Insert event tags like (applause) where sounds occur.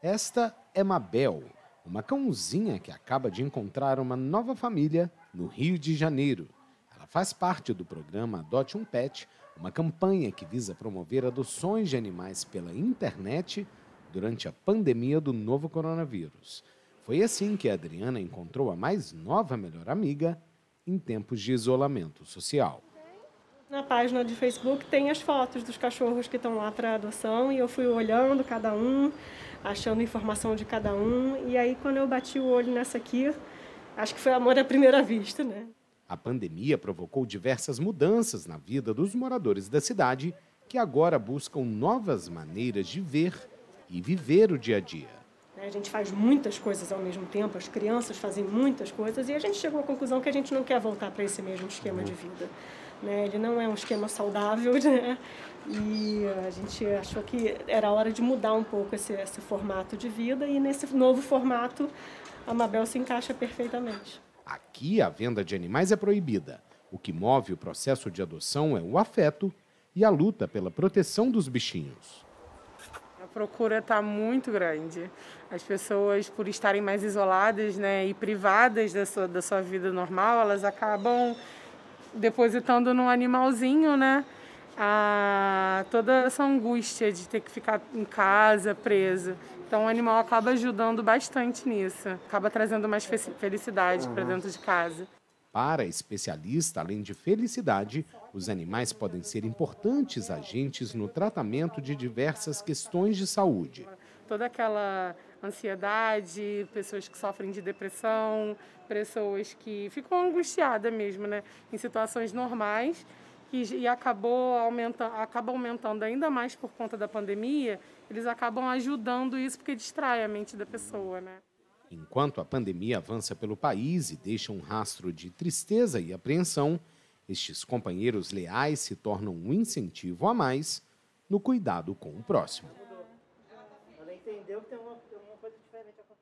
Esta é Mabel, uma cãozinha que acaba de encontrar uma nova família no Rio de Janeiro. Ela faz parte do programa Adote um Pet, uma campanha que visa promover adoções de animais pela internet durante a pandemia do novo coronavírus. Foi assim que Adriana encontrou a mais nova melhor amiga em tempos de isolamento social. Na página de Facebook tem as fotos dos cachorros que estão lá para adoção e eu fui olhando cada um, achando informação de cada um. E aí, quando eu bati o olho nessa aqui, acho que foi amor à primeira vista, né? A pandemia provocou diversas mudanças na vida dos moradores da cidade que agora buscam novas maneiras de ver e viver o dia a dia. A gente faz muitas coisas ao mesmo tempo, as crianças fazem muitas coisas e a gente chegou à conclusão que a gente não quer voltar para esse mesmo esquema de vida. Né? Ele não é um esquema saudável, (laughs) né? E a gente achou que era hora de mudar um pouco esse, esse formato de vida e nesse novo formato a Mabel se encaixa perfeitamente. Aqui a venda de animais é proibida. O que move o processo de adoção é o afeto e a luta pela proteção dos bichinhos. A procura está muito grande. As pessoas, por estarem mais isoladas né, e privadas da sua, da sua vida normal, elas acabam depositando no animalzinho, né? A, toda essa angústia de ter que ficar em casa, preso. Então o animal acaba ajudando bastante nisso, acaba trazendo mais felicidade uhum. para dentro de casa. Para a especialista, além de felicidade, os animais podem ser importantes agentes no tratamento de diversas questões de saúde. Toda aquela ansiedade, pessoas que sofrem de depressão, pessoas que ficam angustiadas mesmo, né? Em situações normais e, acabou aumentando, acaba aumentando ainda mais por conta da pandemia, eles acabam ajudando isso porque distrai a mente da pessoa, né? Enquanto a pandemia avança pelo país e deixa um rastro de tristeza e apreensão, estes companheiros leais se tornam um incentivo a mais no cuidado com o próximo. Entendeu que tem uma, tem uma coisa diferente acontecendo.